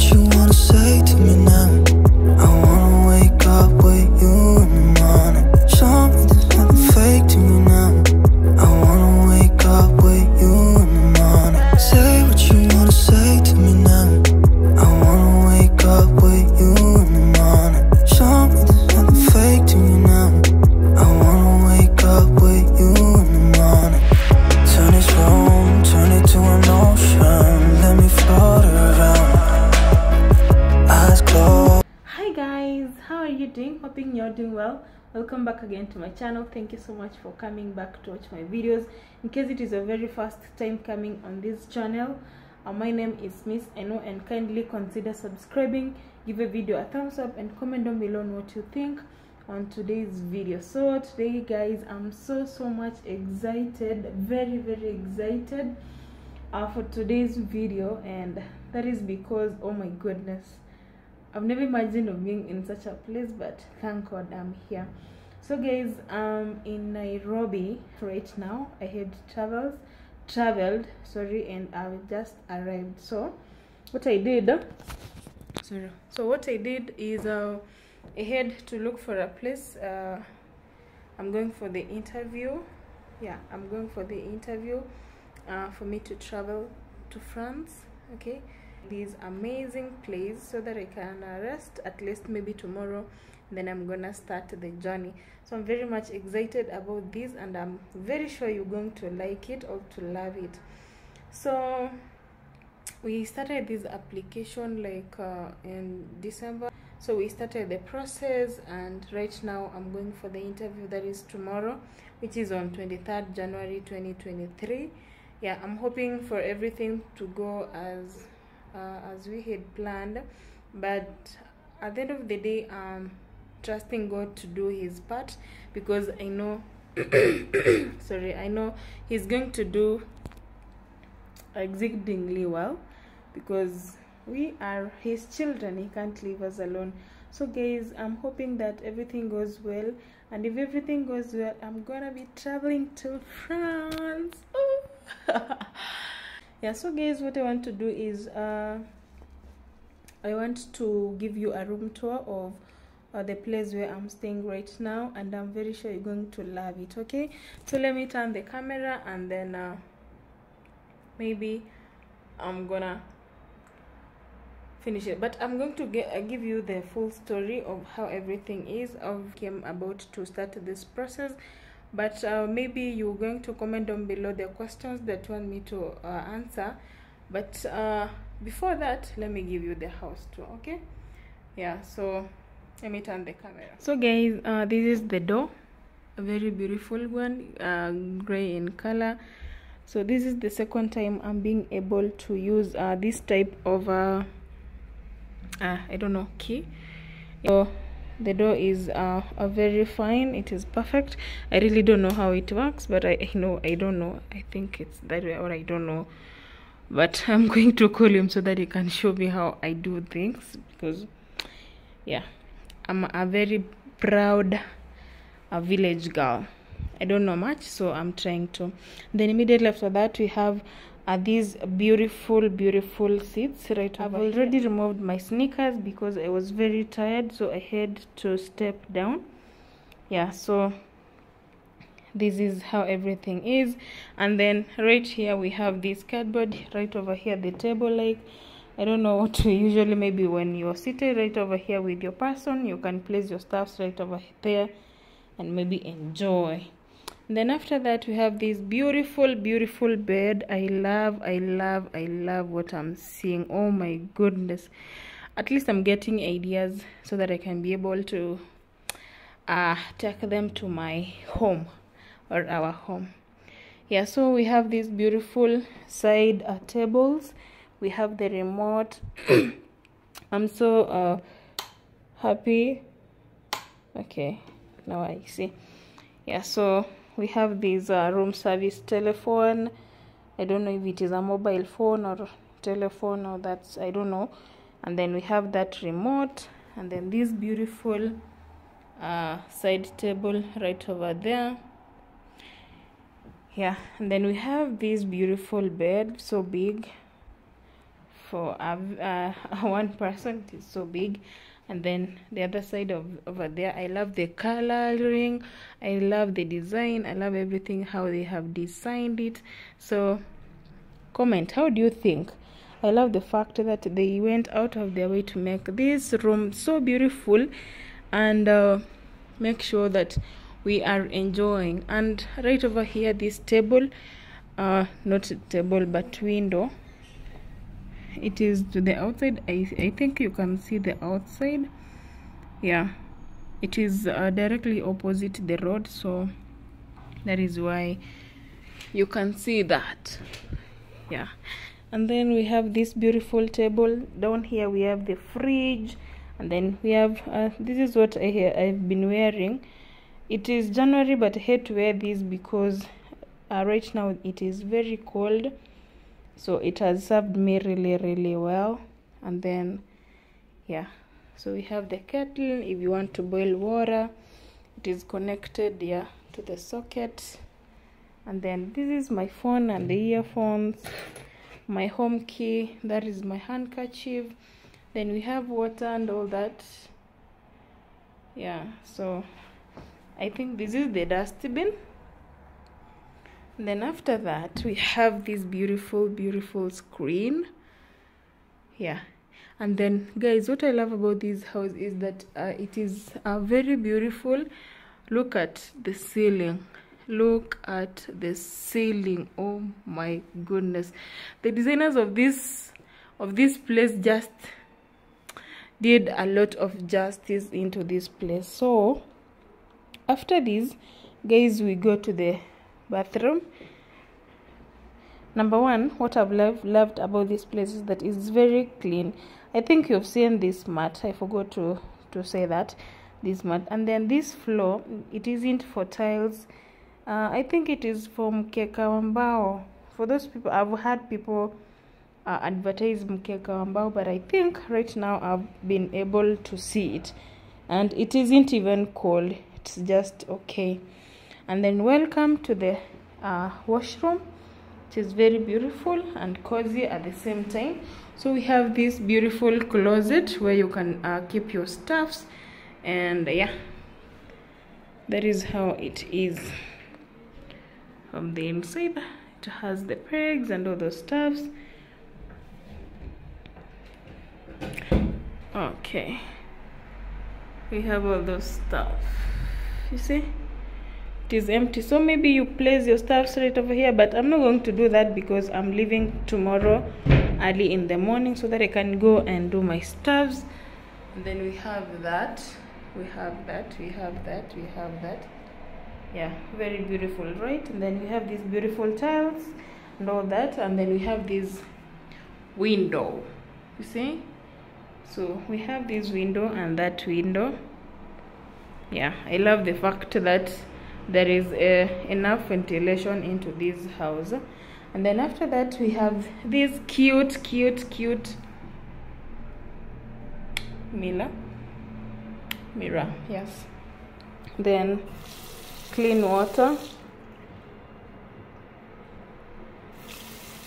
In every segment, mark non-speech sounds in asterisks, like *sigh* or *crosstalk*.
what you wanna say to me now. Back again to my channel. Thank you so much for coming back to watch my videos. In case it is your very first time coming on this channel uh, my name is miss Annuh and kindly consider subscribing. Give a video a thumbs up and comment down below on what you think on today's video. So today guys i'm so so much excited very very excited uh, for today's video. And that is because oh my goodness I've never imagined of being in such a place, but thank God I'm here. So, guys, um, in Nairobi right now. I had travels, traveled, sorry, and I've just arrived. So, what I did, sorry. So, what I did is uh, I had to look for a place. Uh, I'm going for the interview. Yeah, I'm going for the interview. Uh, for me to travel to France. Okay this amazing place so that I can rest at least maybe tomorrow then I'm gonna start the journey. So I'm very much excited about this and I'm very sure you're going to like it or to love it. So we started this application like uh, in December. So we started the process and right now I'm going for the interview that is tomorrow which is on 23rd January 2023 yeah I'm hoping for everything to go as uh, as we had planned but at the end of the day um trusting god to do his part because i know *coughs* sorry i know he's going to do exceedingly well because we are his children. He can't leave us alone. So guys i'm hoping that everything goes well. And if everything goes well i'm gonna be traveling to france. Oh. *laughs* yeah so guys what i want to do is uh i want to give you a room tour of uh, the place where i'm staying right now and i'm very sure you're going to love it okay? So let me turn the camera and then uh maybe i'm gonna finish it. But i'm going to get uh, give you the full story of how everything is of came about to start this process. But uh, maybe you're going to comment down below the questions that you want me to uh, answer. But uh, before that let me give you the house tour okay? Yeah so let me turn the camera. So guys uh, this is the door. A very beautiful one uh, gray in color. So this is the second time i'm being able to use uh, this type of uh, uh, i don't know key. So the door is uh, a very fine. It is perfect. I really don't know how it works but I, I know i don't know. I think it's that way or i don't know. But *laughs* i'm going to call him so that he can show me how i do things because yeah i'm a very proud a village girl. I don't know much so i'm trying to. Then immediately after that we have are these beautiful beautiful seats right i've already here. removed my sneakers because i was very tired so i had to step down. Yeah so this is how everything is. And then right here we have this cardboard right over here the table like i don't know what to *laughs* usually maybe when you're seated right over here with your person you can place your stuffs right over there and maybe enjoy. Then after that we have this beautiful beautiful bed. I love i love i love what i'm seeing. Oh my goodness. At least i'm getting ideas so that i can be able to uh take them to my home or our home. Yeah so we have these beautiful side uh, tables we have the remote. *clears throat* I'm so uh happy. Okay now i see. Yeah so we have this uh, room service telephone. I don't know if it is a mobile phone or telephone or that's i don't know. And then we have that remote. And then this beautiful uh, side table right over there. Yeah and then we have this beautiful bed so big for a, *laughs* uh, one person it is so big. And then the other side of over there i love the coloring i love the design i love everything how they have designed it. So comment how do you think? I love the fact that they went out of their way to make this room so beautiful and uh, make sure that we are enjoying. And right over here this table uh not table but window it is to the outside. I i think you can see the outside. Yeah. It is uh, directly opposite the road so that is why you can see that. Yeah. And then we have this beautiful table. Down here we have the fridge. And then we have uh, this is what I, i've been wearing. It is january but i hate to wear this because uh, right now it is very cold so it has served me really really well. And then yeah. So we have the kettle. If you want to boil water it is connected yeah to the socket. And then this is my phone and the earphones. My home key that is my handkerchief. Then we have water and all that. Yeah so i think this is the dustbin and then after that we have this beautiful beautiful screen. Yeah. And then guys what i love about this house is that uh, it is uh, very beautiful. Look at the ceiling. Look at the ceiling. Oh my goodness. The designers of this of this place just did a lot of justice into this place. So after this guys we go to the bathroom. Number one what i've loved, loved about this place is that it's very clean. I think you've seen this mat. I forgot to to say that this mat. And then this floor it isn't for tiles. Uh, i think it is from mkeka for those people i've had people uh, advertise mkeka but i think right now i've been able to see it. And it isn't even cold. It's just okay and then welcome to the uh, washroom. Which is very beautiful and cozy at the same time. So we have this beautiful closet where you can uh, keep your stuffs. And yeah that is how it is. From the inside it has the pegs and all those stuffs. Okay. We have all those stuff you see it is empty. So maybe you place your stuff straight over here but i'm not going to do that because i'm leaving tomorrow early in the morning so that i can go and do my stuffs. And then we have that we have that we have that we have that. Yeah very beautiful right? And then we have these beautiful tiles and all that. And then we have this window you see? So we have this window and that window. Yeah i love the fact that there is uh, enough ventilation into this house. And then after that we have this cute cute cute mirror mirror yes. Then clean water.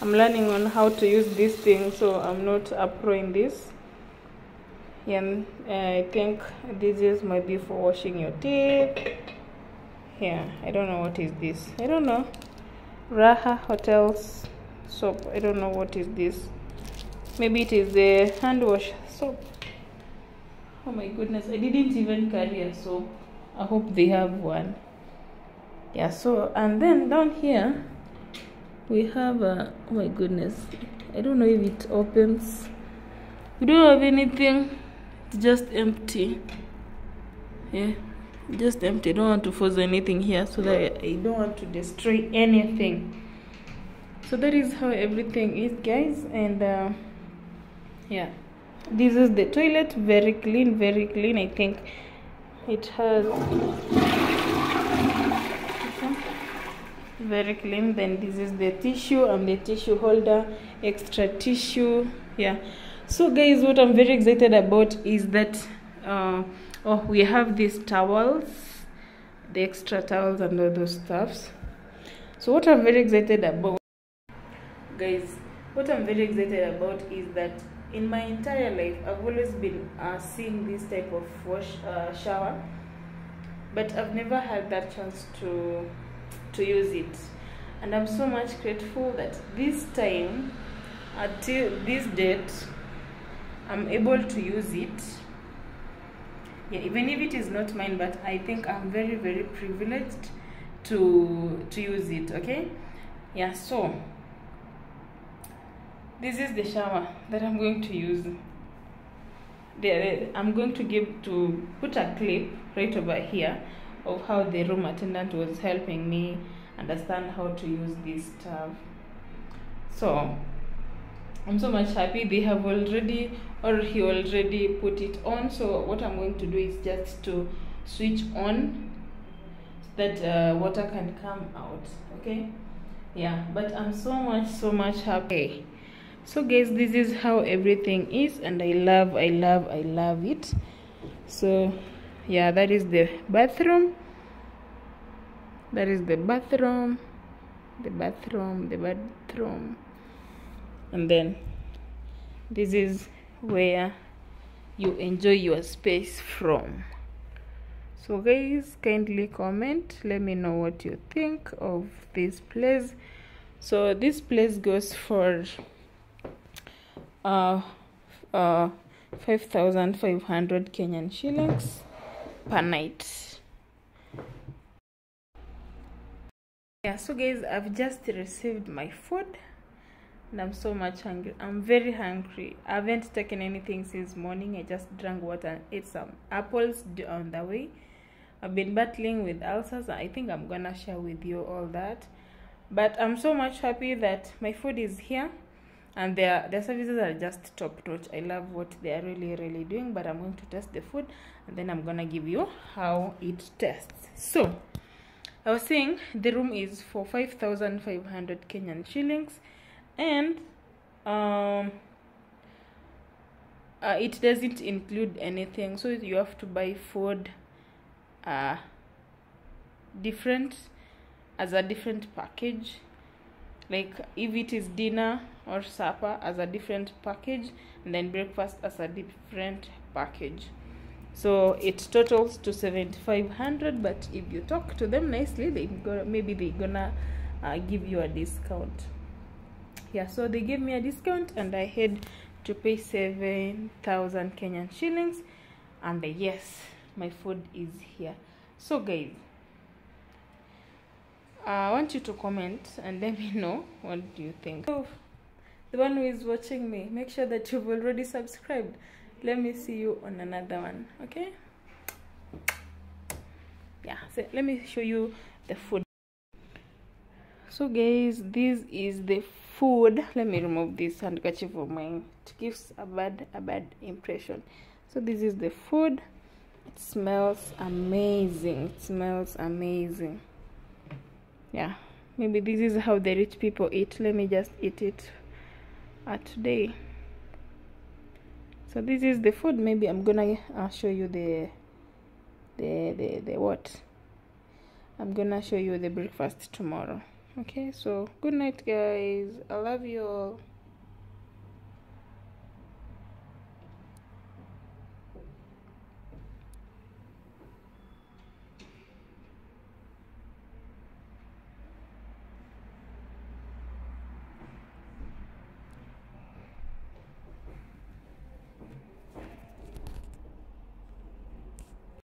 I'm learning on how to use this thing so i'm not pro in this. And i think this is maybe for washing your teeth yeah i don't know what is this. I don't know. Raha hotels soap i don't know what is this. Maybe it is the hand wash soap oh my goodness i didn't even carry a soap. I hope they have one. Yeah so and then down here we have a oh my goodness i don't know if it opens. We don't have anything. It's just empty. Yeah just empty. I don't want to force anything here so that I don't want to destroy anything. So that is how everything is guys. And uh, yeah. This is the toilet. Very clean very clean. I think it has very clean. Then this is the tissue. And the tissue holder. Extra tissue. Yeah. So guys what I'm very excited about is that uh, oh we have these towels the extra towels and all those stuffs. So what i'm very excited about guys what i'm very excited about is that in my entire life i've always been uh, seeing this type of wash uh, shower but i've never had that chance to to use it. And i'm so much grateful that this time until this date i'm able to use it yeah even if it is not mine but i think i'm very very privileged to to use it okay? Yeah so this is the shower that i'm going to use. I'm going to give to put a clip right over here of how the room attendant was helping me understand how to use this stuff. So i'm so much happy. They have already or he already put it on. So what i'm going to do is just to switch on so that uh, water can come out. Okay? Yeah. But i'm so much so much happy. So guys this is how everything is and i love i love i love it. So yeah that is the bathroom. That is the bathroom. The bathroom the bathroom and then this is where you enjoy your space from. So guys kindly comment. Let me know what you think of this place. So this place goes for uh uh 5500 kenyan shillings per night. Yeah so guys i've just received my food and i'm so much hungry. I'm very hungry. I haven't taken anything since morning. I just drank water and ate some apples on the way. I've been battling with ulcers. I think i'm gonna share with you all that. But i'm so much happy that my food is here and their their services are just top notch. I love what they are really really doing but i'm going to test the food and then i'm gonna give you how it tests. So i was saying the room is for 5500 kenyan shillings and um uh, it doesn't include anything. So you have to buy food uh different as a different package. Like if it is dinner or supper as a different package. And then breakfast as a different package. So it totals to 7500 but if you talk to them nicely they go maybe they're gonna uh, give you a discount yeah so they gave me a discount and i had to pay 7000 kenyan shillings and uh, yes my food is here. So guys i want you to comment and let me know what do you think? So the one who is watching me make sure that you've already subscribed. Let me see you on another one okay? Yeah so let me show you the food so guys this is the food. Let me remove this handkerchief of mine it gives a bad a bad impression. So this is the food. It smells amazing. It smells amazing. Yeah maybe this is how the rich people eat. Let me just eat it uh, today. So this is the food. Maybe i'm gonna uh, show you the the the, the what? I'm gonna show you the breakfast tomorrow okay so good night guys. I love you all